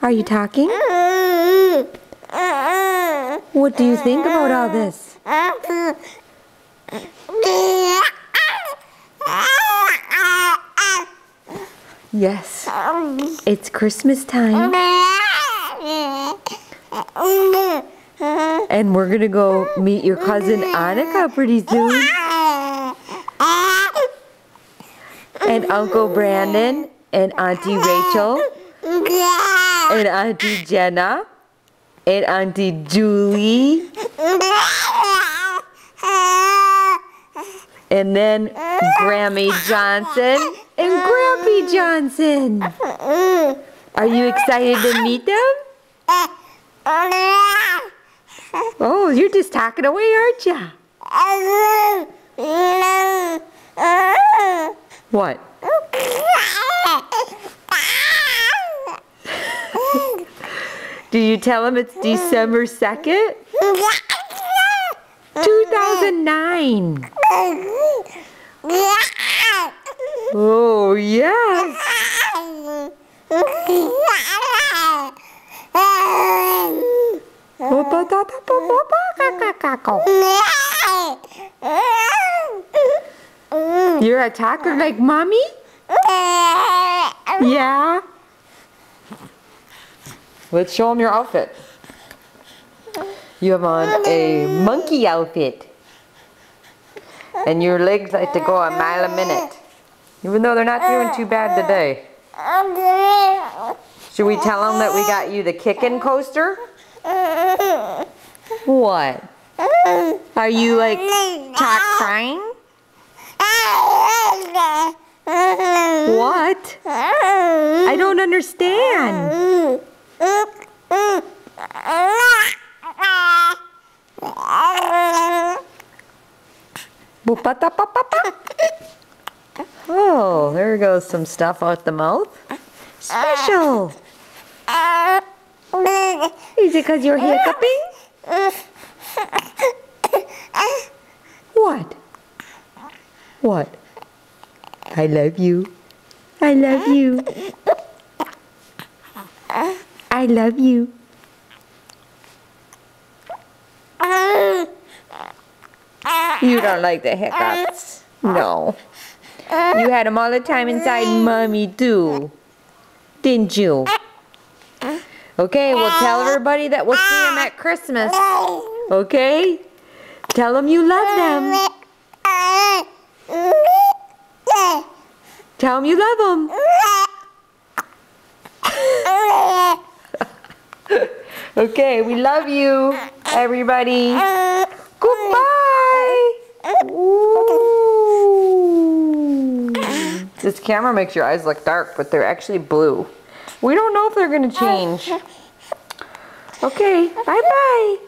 Are you talking? What do you think about all this? Yes, it's Christmas time. And we're gonna go meet your cousin Annika pretty soon. And Uncle Brandon and Auntie Rachel and Auntie Jenna and Auntie Julie and then Grammy Johnson and Grampy Johnson. Are you excited to meet them? Oh, you're just talking away, aren't you? What? Do you tell him it's December 2nd? 2009. Oh, yes. You're a talker like mommy? Yeah. Let's show them your outfit. You have on a monkey outfit. And your legs like to go a mile a minute. Even though they're not doing too bad today. Should we tell them that we got you the kicking coaster? What? Are you like talk crying? What? I don't understand. Oh, there goes some stuff out the mouth. Special. Is it because you're hiccuping? What? What? I love you. I love you. I love you. You don't like the hiccups? No. You had them all the time inside mommy too. Didn't you? Okay, well tell everybody that we'll see them at Christmas. Okay? Tell them you love them. Tell them you love them. okay, we love you, everybody. Goodbye. Ooh. This camera makes your eyes look dark, but they're actually blue. We don't know if they're going to change. Okay, bye-bye.